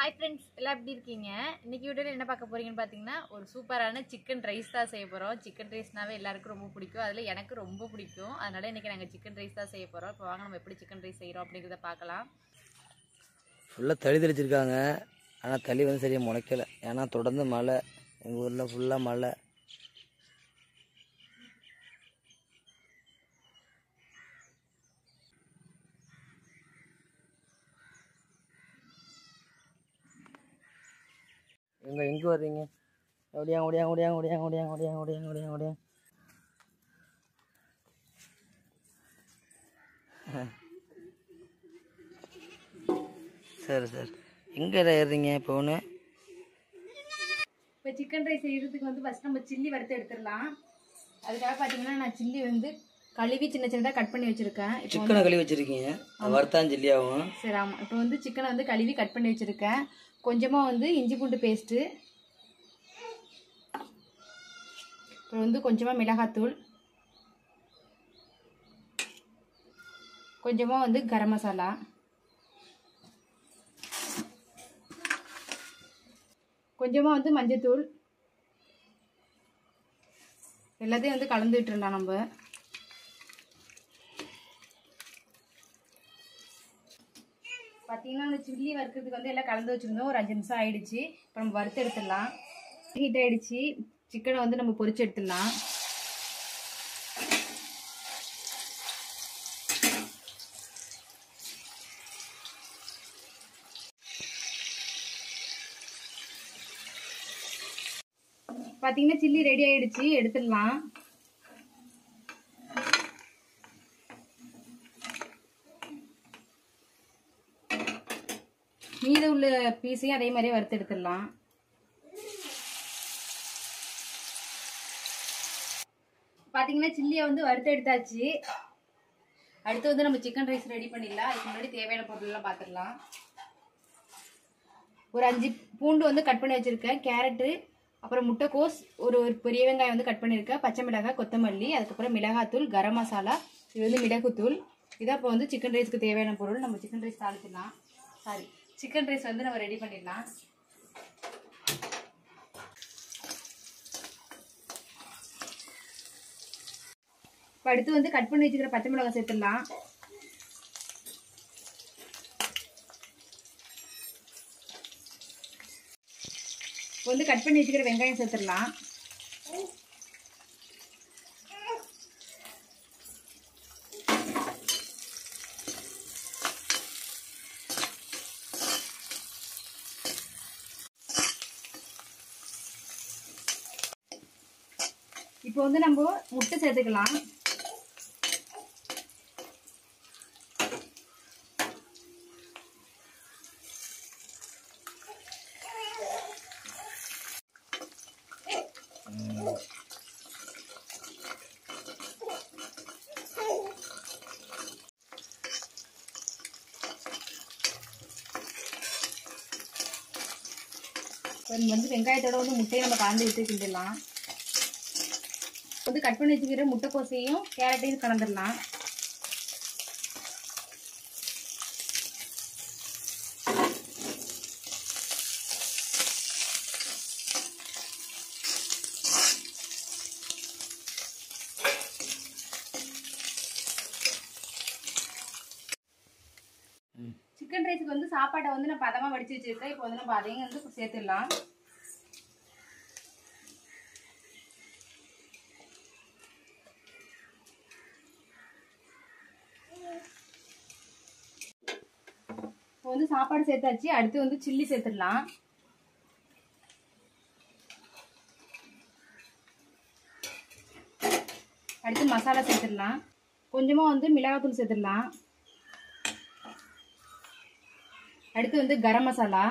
Hi friends எல்லாம் எப்படி இருக்கீங்க? இன்னைக்கு வீடியோவில் என்ன பார்க்க போறீங்கன்னு பார்த்தீங்கன்னா ஒரு சூப்பரான சிக்கன் ரைஸ் தான் செய்ய போகிறோம் சிக்கன் ரைஸ்னாவே எல்லாருக்கும் ரொம்ப பிடிக்கும். அதில் எனக்கு ரொம்ப பிடிக்கும். அதனால இன்னைக்கு நாங்கள் சிக்கன் ரைஸ் தான் செய்ய போகிறோம் இப்போ வாங்க நம்ம எப்படி சிக்கன் ரைஸ் செய்கிறோம் அப்படிங்கிறத பார்க்கலாம். ஃபுல்லாக தளி தெளிச்சிருக்காங்க. ஆனால் தளி வந்து சரியாக முளைக்கலை. ஏன்னா தொடர்ந்து மழை. எங்கள் ஊரில் ஃபுல்லாக மழை. எங்கே எங்கே வர்றீங்க? ஓடியாங்க ஓடியாங்க ஓடியாங்க ஓடியாங்க ஓடியாங்க ஓடியாங்க ஓடியாங்க ஓடியாங்க ஓடியாங்க சரி சரி. எங்கே ஏறுறீங்க இப்போ ஒன்று இப்போ சிக்கன் ரைஸ் செய்யறதுக்கு வந்து ஃபஸ்ட் நம்ம சில்லி வறுத்து எடுத்துடலாம். அதுக்காக பார்த்தீங்கன்னா நான் சில்லி வந்து கழுவி சின்ன சின்னதாக கட் பண்ணி வச்சுருக்கேன். சிக்கனை கழுவி வச்சுருக்கீங்க. வறுத்தான் ஜில்லியாகும் சரி ஆமாம் இப்போ வந்து சிக்கனை வந்து கழுவி கட் பண்ணி வச்சுருக்கேன். கொஞ்சமாக வந்து இஞ்சி பூண்டு பேஸ்ட்டு அப்புறம் வந்து கொஞ்சமாக மிளகாத்தூள். கொஞ்சமாக வந்து கரம் மசாலா. கொஞ்சமாக வந்து மஞ்சத்தூள். எல்லாத்தையும் வந்து கலந்துக்கிட்டு விட்டுருலாம் நம்ம. பார்த்தீங்கன்னா அந்த சில்லி வறுக்கிறதுக்கு வந்து எல்லாம் கலந்து வச்சுருந்தோம். ஒரு அஞ்சு நிமிஷம் ஆயிடுச்சு. இப்போ நம்ம வறுத்து எடுத்துடலாம் ஹீட் ஆகிடுச்சு சிக்கனை வந்து நம்ம பொறிச்சு எடுத்துடலாம். பார்த்தீங்கன்னா சில்லி ரெடி ஆகிடுச்சு எடுத்துடலாம். மீத உள்ள பீஸையும் அதே மாதிரியே வறுத்து எடுத்துடலாம். பார்த்தீங்கன்னா சில்லியை வந்து வறுத்து எடுத்தாச்சு. அடுத்து வந்து நம்ம சிக்கன் ரைஸ் ரெடி பண்ணிடலாம். அதுக்கு முன்னாடி தேவையான பொருள்லாம் பார்த்துடலாம் ஒரு அஞ்சு பூண்டு வந்து கட் பண்ணி வச்சுருக்கேன். கேரட்டு அப்புறம் முட்டைக்கோஸ் ஒரு ஒரு பெரிய வெங்காயம் வந்து கட் பண்ணியிருக்கேன். பச்சை மிளகாய் கொத்தமல்லி அதுக்கப்புறம் மிளகாத்தூள் கரம் மசாலா இது வந்து மிளகுத்தூள். இதான் இப்போ வந்து சிக்கன் ரைஸ்க்கு தேவையான பொருள். நம்ம சிக்கன் ரைஸ் தாளிச்சிடலாம். சாரி சிக்கன் ரைஸ் வந்து நம்ம ரெடி பண்ணிடலாம். அடுத்து வந்து கட் பண்ணி வச்சுக்கிற பச்சை மிளகாய் சேர்த்துடலாம். வந்து கட் பண்ணி வச்சுக்கிற வெங்காயம் சேர்த்துடலாம். இப்போ வந்து நம்ம முட்டை சேர்த்துக்கலாம். வந்து வெங்காயத்தோட வந்து முட்டையை நம்ம கலந்து விட்டு கிண்டிடலாம். வந்து கட் பண்ணி வச்சுக்கிற முட்டைக்கோசையும் கேரட்டையும் கலந்துடலாம். சிக்கன் ரைஸுக்கு வந்து சாப்பாட்டை வந்து நான் பதமாக வடித்து வச்சுருக்கேன். இப்போ வந்து நம்ம அதையும் வந்து சேர்த்துடலாம். இப்போ வந்து சாப்பாடு சேர்த்தாச்சு. அடுத்து வந்து சில்லி சேர்த்துடலாம். அடுத்து மசாலா சேர்த்துடலாம். கொஞ்சமாக வந்து மிளகாத்தூள் சேர்த்துடலாம். அடுத்து வந்து கரம் மசாலா.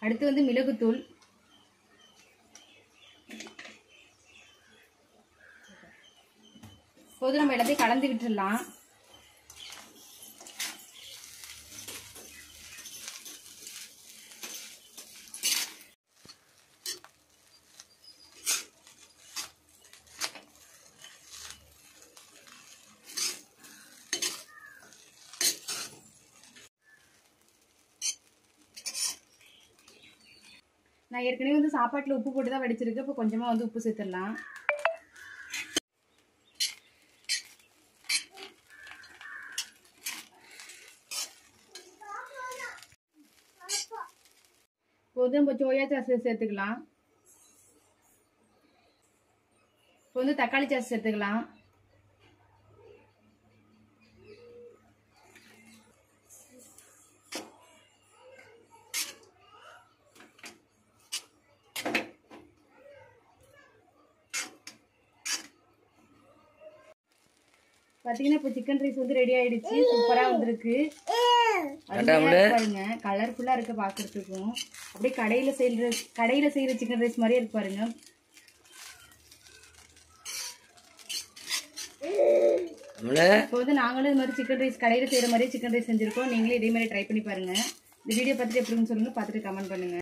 அடுத்து வந்து மிளகுத்தூள். போது நம்ம எல்லாத்தையும் கலந்து விட்டுடலாம் நான் ஏற்கனவே வந்து சாப்பாட்டில் உப்பு போட்டு தான் வடிச்சிருக்கு இப்போ கொஞ்சமாக வந்து உப்பு சேர்த்துடலாம். இப்போ நம்ம சோயா சாஸ் சேர்த்துக்கலாம். இப்போ வந்து தக்காளி சாஸ் சேர்த்துக்கலாம். பாத்தீங்கன்னா இப்போ சிக்கன் ரைஸ் வந்து ரெடி ஆயிடுச்சு. சூப்பரா வந்திருக்கு. பாருங்க. கலர்ஃபுல்லா இருக்கு பாக்குறதுக்கும். அப்படியே கடையில செய்யற கடையில செய்யற சிக்கன் ரைஸ் மாதிரியே இருக்கு பாருங்க. இப்போ வந்து நாங்களும் இது மாதிரி சிக்கன் ரைஸ் கடையில செய்யற மாதிரி சிக்கன் ரைஸ் செஞ்சிருக்கோம். நீங்களே இதே மாதிரி ட்ரை பண்ணி பாருங்க. இந்த வீடியோ பார்த்துட்டு எப்படின்னு சொல்லுங்க. பார்த்துட்டு கமெண்ட் பண்ணுங்க.